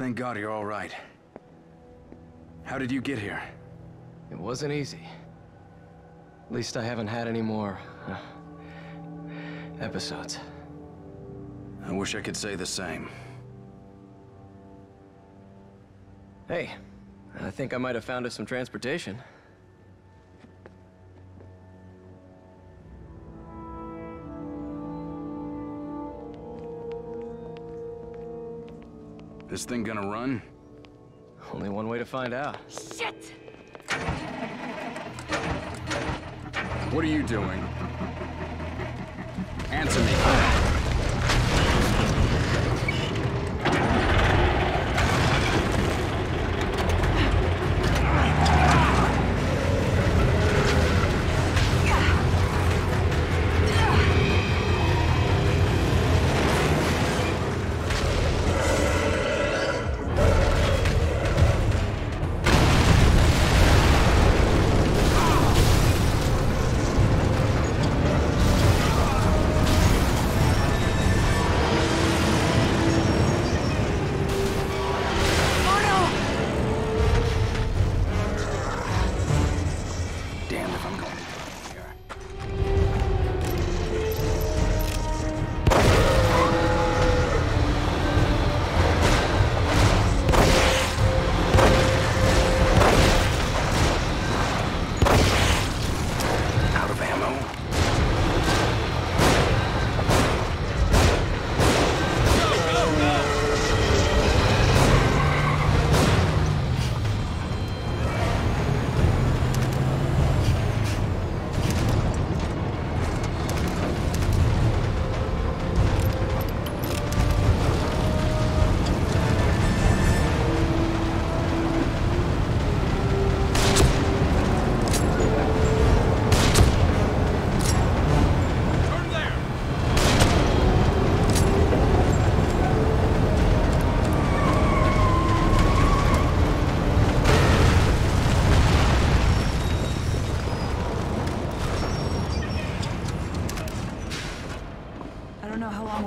thank God you're all right. How did you get here? It wasn't easy. At least I haven't had any more... Uh, episodes. I wish I could say the same. Hey, I think I might have found us some transportation. This thing gonna run? Only one way to find out. Shit! What are you doing? Answer me.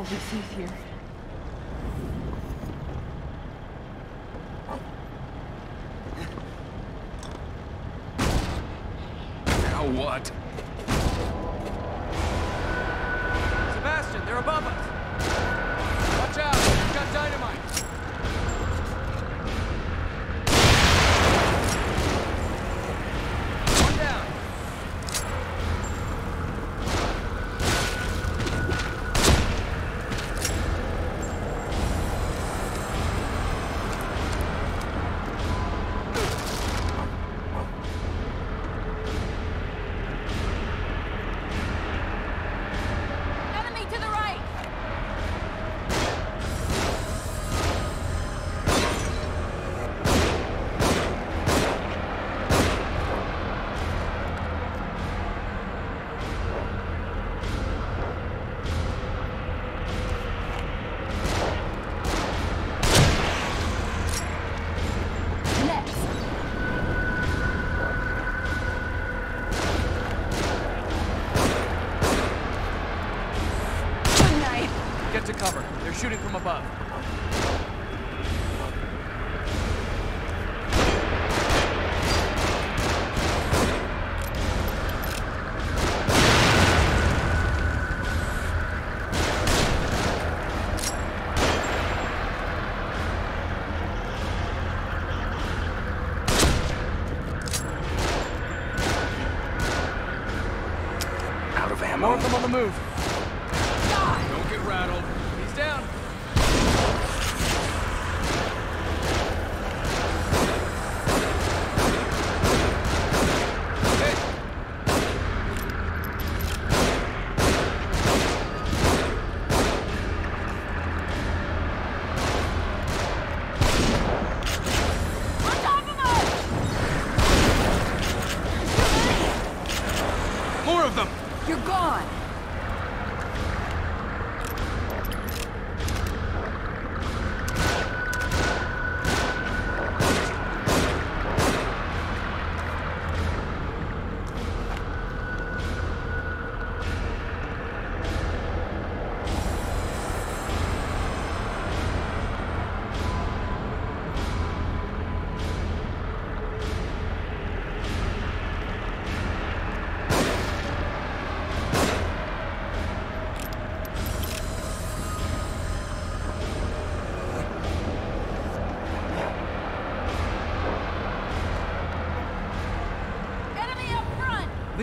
Don't know how long we'll be safe here. Now what? Sebastian, they're above us! Shooting from above. Out of More ammo? of them on the move.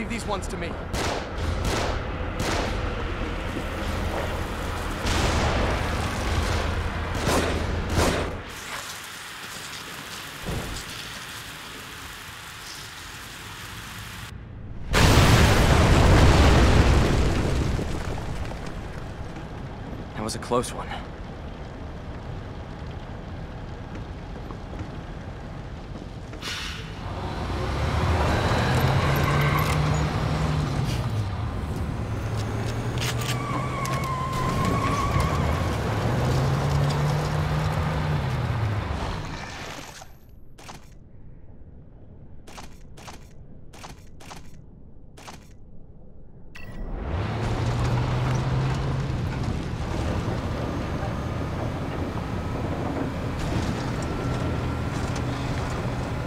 Leave these ones to me. That was a close one.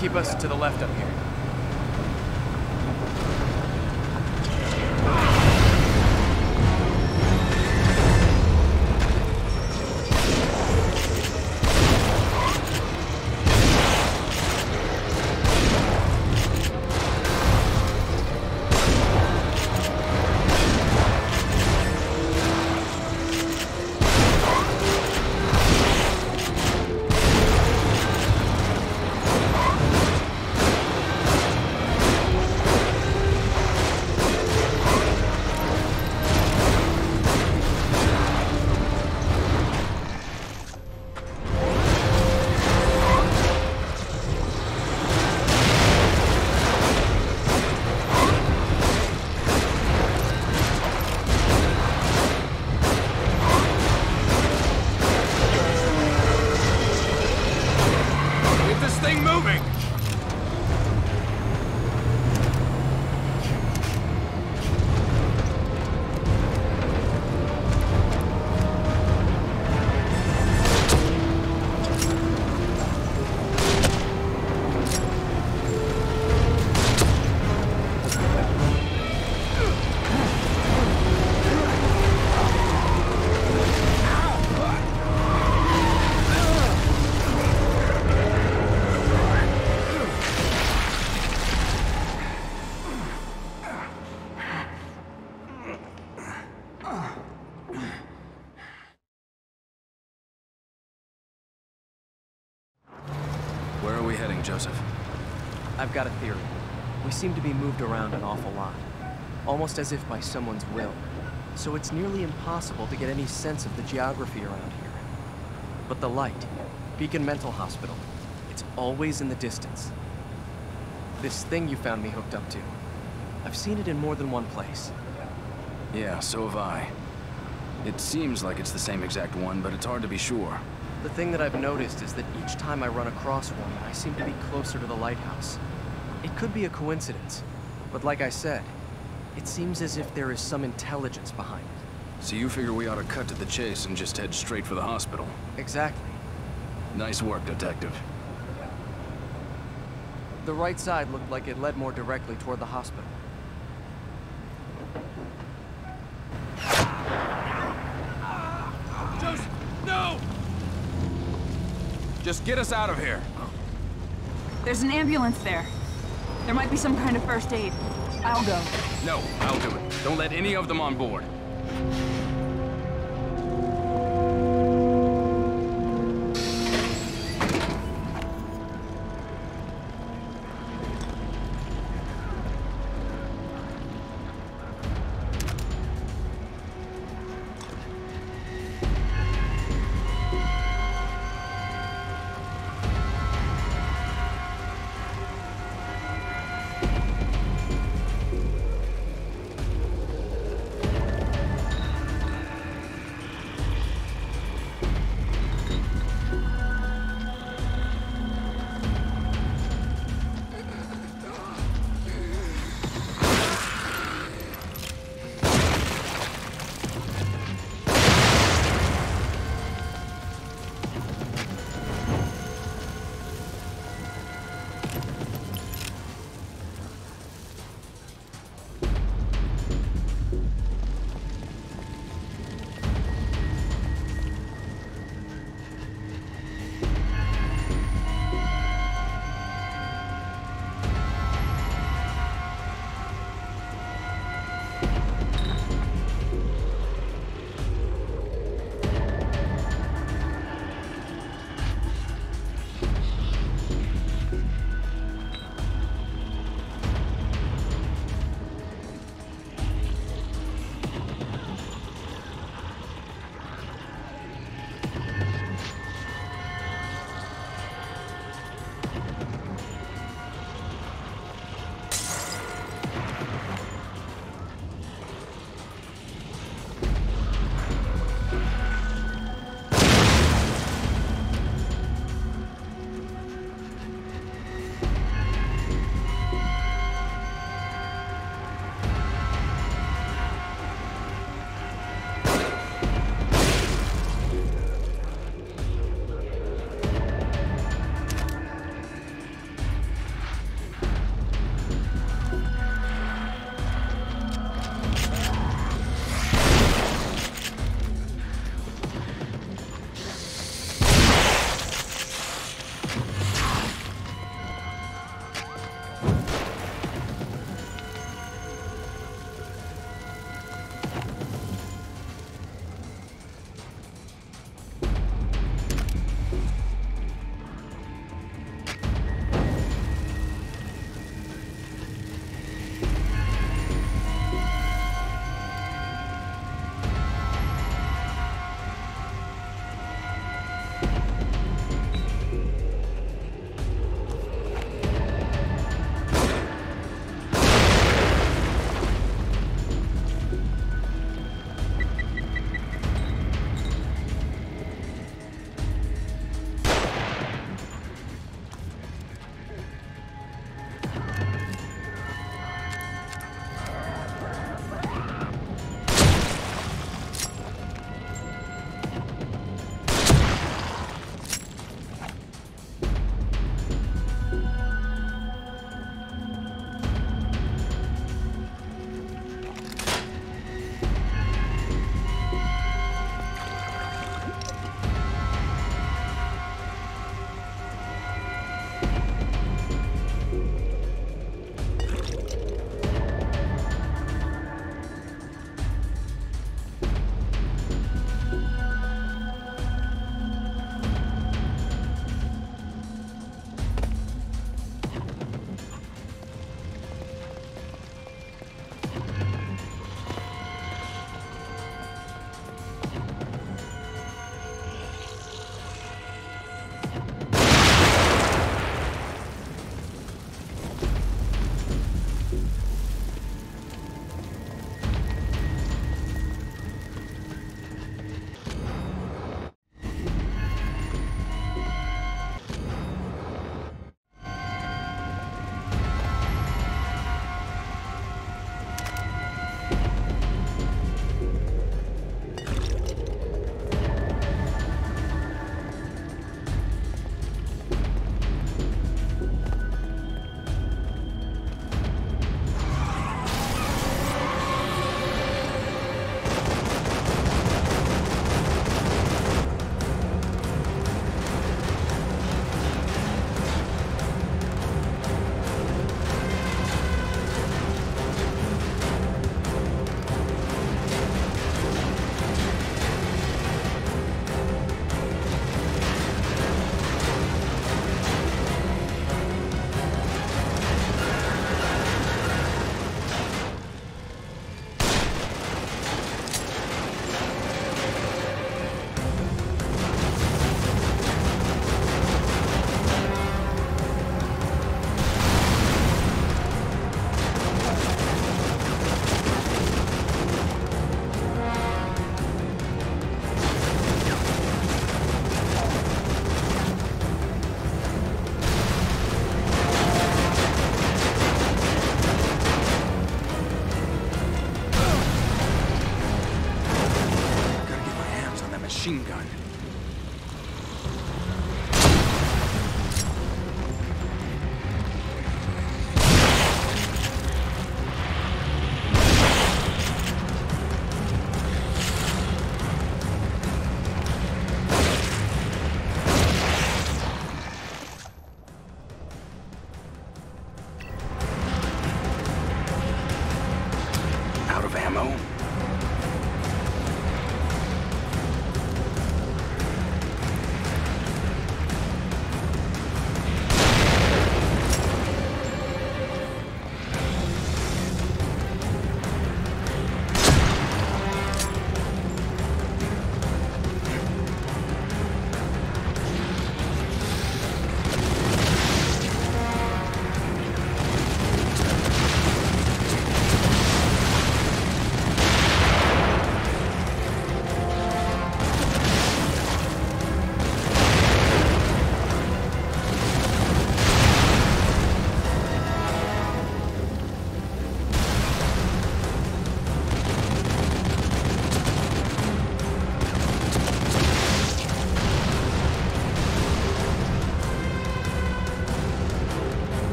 Keep us to the left up here. Seem to be moved around an awful lot. Almost as if by someone's will. So it's nearly impossible to get any sense of the geography around here. But the light, Beacon Mental Hospital, it's always in the distance. This thing you found me hooked up to, I've seen it in more than one place. Yeah, so have I. It seems like it's the same exact one, but it's hard to be sure. The thing that I've noticed is that each time I run across one, I seem to be closer to the lighthouse. It could be a coincidence, but like I said, it seems as if there is some intelligence behind it. So you figure we ought to cut to the chase and just head straight for the hospital. Exactly. Nice work, Detective. The right side looked like it led more directly toward the hospital. Joseph, no! Just get us out of here. There's an ambulance there. There might be some kind of first aid. I'll go. No, I'll do it. Don't let any of them on board.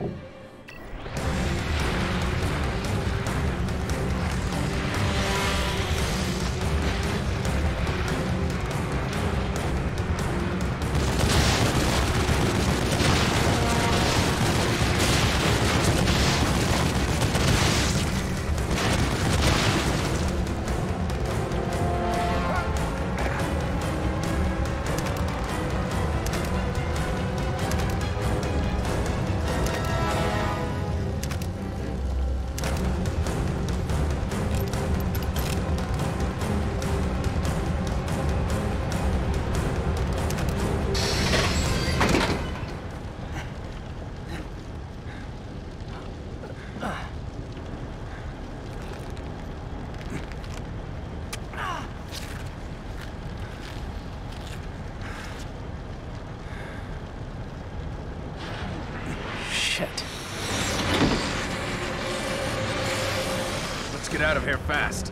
Shit. Get out of here fast.